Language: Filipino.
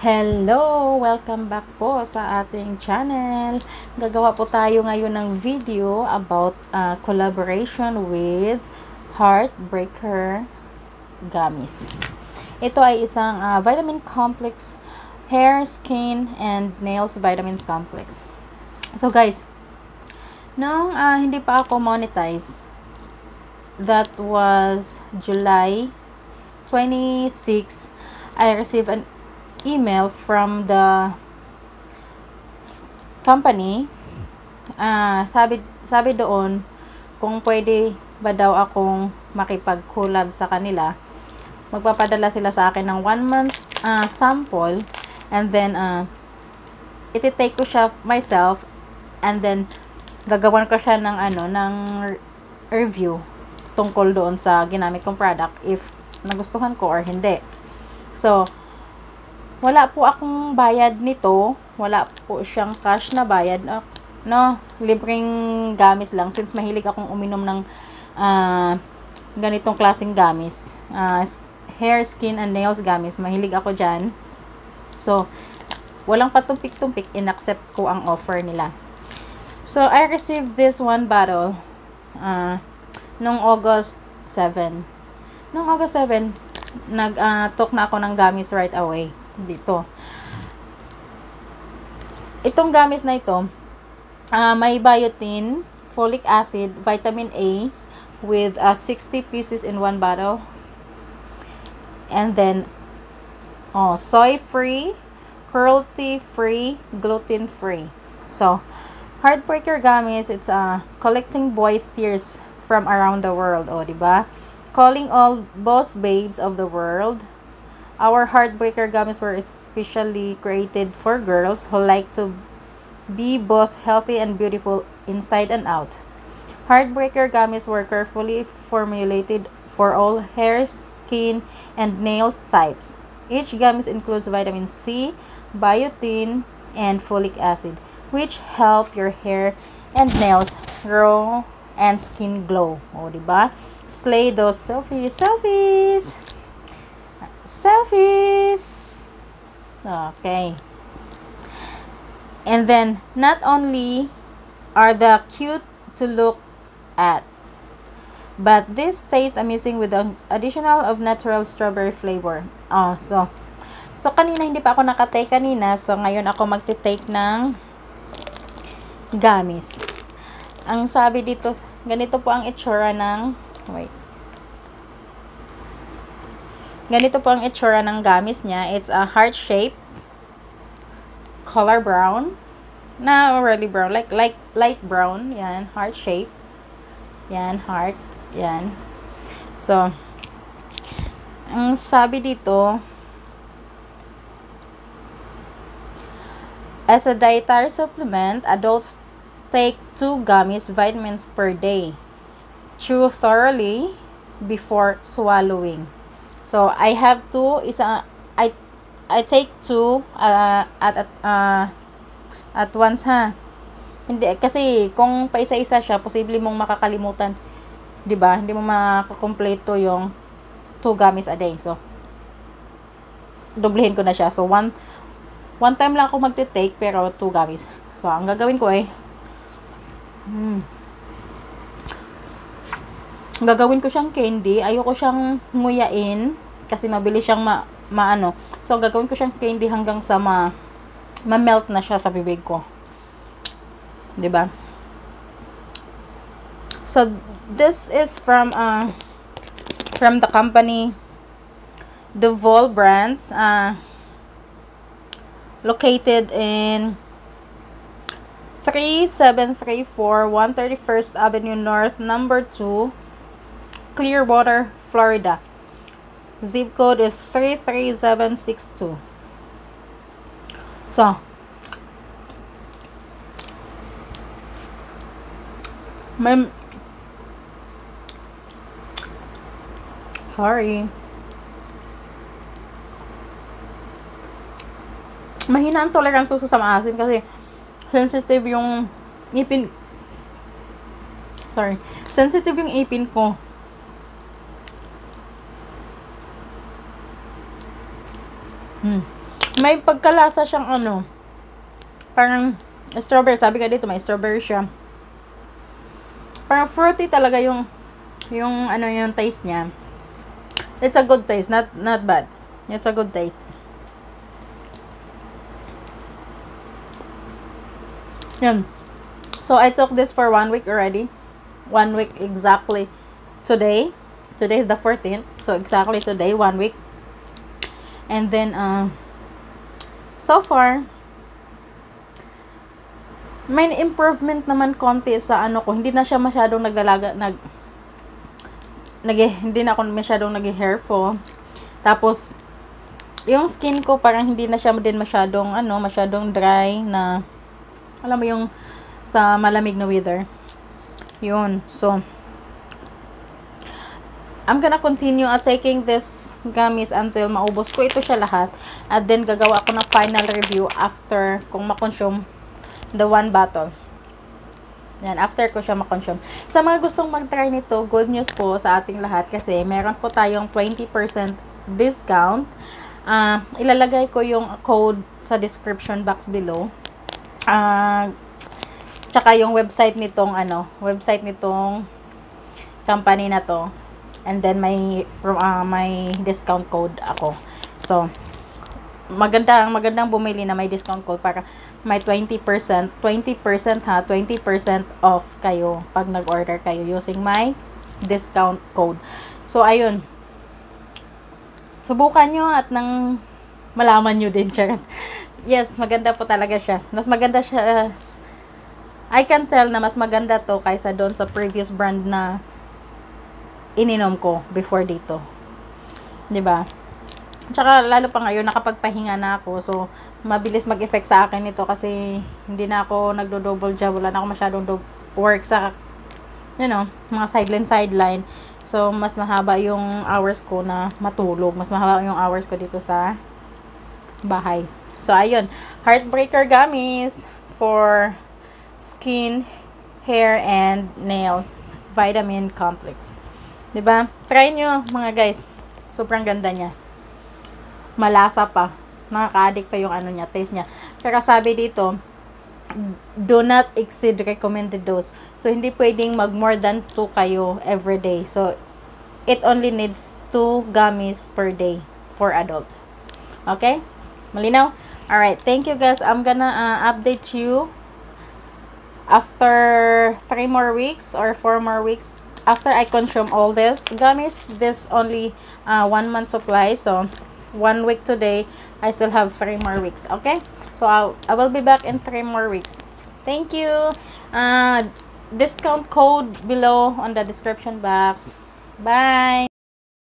Hello! Welcome back po sa ating channel. Gagawa po tayo ngayon ng video about uh, collaboration with Heartbreaker Gummies. Ito ay isang uh, vitamin complex, hair, skin, and nails vitamin complex. So guys, nung uh, hindi pa ako monetize, that was July 26, I received an email from the company. Uh, sabi, sabi doon kung pwede ba daw akong makipag-collab sa kanila. Magpapadala sila sa akin ng one month uh, sample and then uh, iti-take ko siya myself and then gagawan ko siya ng ano ng review tungkol doon sa ginamit kong product if nagustuhan ko or hindi. So, wala po akong bayad nito. Wala po siyang cash na bayad. Uh, no, libreng gamis lang. Since mahilig akong uminom ng uh, ganitong klaseng gamis. Uh, hair, skin, and nails gamis. Mahilig ako dyan. So, walang patumpik-tumpik. In-accept ko ang offer nila. So, I received this one bottle uh, nung August 7. Nung August 7, nag-talk uh, na ako ng gamis right away dito. Itong gamis na ito, uh, may biotin, folic acid, vitamin A, with uh, 60 pieces in one bottle. And then, oh, soy-free, cruelty-free, gluten-free. So, Heartbreaker Gummies, it's uh, collecting boys' tears from around the world. oh, di ba? Calling all boss babes of the world Our Heartbreaker gummies were especially created for girls who like to be both healthy and beautiful inside and out. Heartbreaker gummies were carefully formulated for all hair, skin, and nail types. Each gummies includes vitamin C, biotin, and folic acid, which help your hair and nails grow and skin glow. Oh, o, diba? Slay those! Selfies! selfies. Okay. And then, not only are the cute to look at, but this tastes amazing with the additional of natural strawberry flavor. Oh, so, so kanina hindi pa ako nakatake kanina, so ngayon ako magte-take ng gamis. Ang sabi dito, ganito po ang itsura ng, wait, Ganito po ang itsura ng gamis niya. It's a heart shape. Color brown. Na really brown. Like, like light brown. Yan. Heart shape. Yan. Heart. Yan. So, ang sabi dito, as a dietary supplement, adults take two gummies vitamins per day. Chew thoroughly before swallowing. So, I have two, isa, I, I take two uh, at, at, uh, at once ha. Hindi, kasi kung paisa-isa siya, posible mong makakalimutan. 'di ba Hindi mo makakompleto yung two gummies a day. So, doblehin ko na siya. So, one, one time lang ako magte-take, pero two gummies. So, ang gagawin ko ay, hmm, gagawin ko siyang candy. Ayoko siyang nguyain kasi mabilis siyang ma maano. So gagawin ko siyang candy hanggang sa ma ma-melt na siya sa bibig ko. 'Di ba? So this is from uh from the company Devol Brands uh located in 3734 131st Avenue North number 2 Clearwater, Florida. Zip code is 33762. So, may, sorry. Mahina ang tolerance ko sa maasim kasi sensitive yung ipin sorry sensitive yung ipin ko Hmm. May pagkalasa siyang ano, parang strawberry. Sabi ka dito, may strawberry siya. Parang fruity talaga yung yung ano yung taste niya. It's a good taste, not not bad. It's a good taste. Yan. So I took this for one week already. One week exactly today. Today is the 14th. So exactly today, one week. And then uh, so far may improvement naman konti sa ano ko. Hindi na siya masyadong naglalaga nag nag hindi na ako masyadong nag-hair fall. Tapos yung skin ko parang hindi na siya din masyadong ano, masyadong dry na alam mo yung sa malamig na weather. Yun. So, I'm gonna continue at taking this gummies until maubos ko ito siya lahat. At then, gagawa ako ng final review after kung makonsume the one bottle. Yan, after ko siya makonsume. Sa mga gustong mag-try nito, good news po sa ating lahat kasi meron po tayong 20% discount. Uh, ilalagay ko yung code sa description box below. Uh, tsaka yung website nitong ano, website nitong company na to. And then may uh, may discount code ako. So maganda magandang bumili na may discount code para may 20%, 20% ha, 20% off kayo pag nag-order kayo using my discount code. So ayun. Subukan nyo at nang malaman nyo din, charot yes, maganda po talaga siya. Mas maganda siya. I can tell na mas maganda to kaysa doon sa previous brand na ininom ko before dito. 'Di ba? Tsaka lalo pa ngayon nakapagpahinga na ako. So mabilis mag-effect sa akin ito kasi hindi na ako nagdo-double job, wala na ako masyadong work sa you know, mga sideline sideline. So mas mahaba yung hours ko na matulog. Mas mahaba yung hours ko dito sa bahay. So, ayun. Heartbreaker gummies for skin, hair, and nails. Vitamin complex. Ba diba? Try nyo, mga guys. Sobrang ganda niya. Malasa pa. Nakaka-addict pa yung ano niya, taste niya. Pero sabi dito, do not exceed recommended dose. So, hindi pwedeng mag more than 2 kayo every day. So, it only needs 2 gummies per day for adult. Okay? Malinaw? Alright, thank you guys. I'm gonna uh, update you after 3 more weeks or 4 more weeks after I consume all this gummies. This only uh, 1 month supply. So, 1 week today. I still have 3 more weeks. Okay? So, I'll, I will be back in 3 more weeks. Thank you. Uh, discount code below on the description box. Bye.